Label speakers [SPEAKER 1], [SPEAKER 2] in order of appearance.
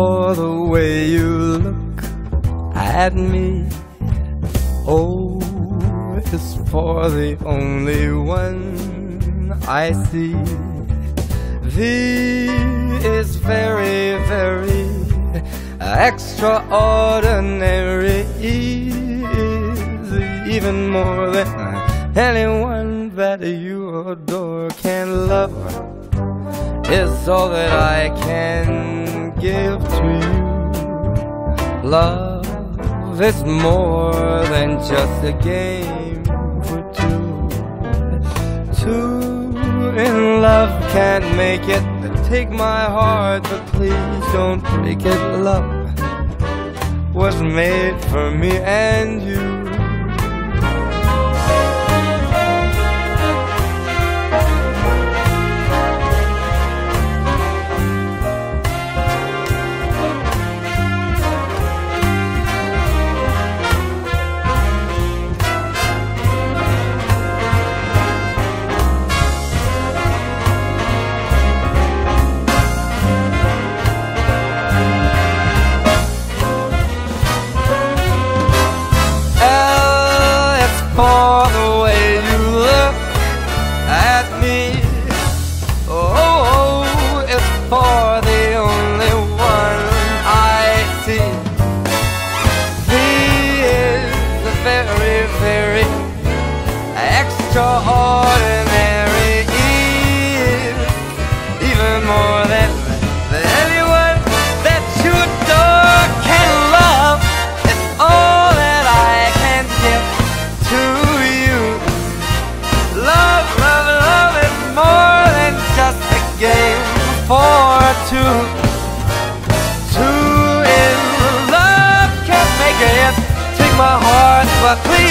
[SPEAKER 1] for the way you look at me. Oh, o is for the only one I see. V is very, very extraordinary. E is even more than anyone that you adore can love is all that I can give to you. Love is more than just a game for two. Two in love can't make it. Take my heart, but please don't break it. Love was made for me and you. Very, extraordinary. Even more than than anyone that you adore can love. It's all that I can give to you. Love, love, love is more than just a game for two. Two in love can't make it. Take my heart, but please.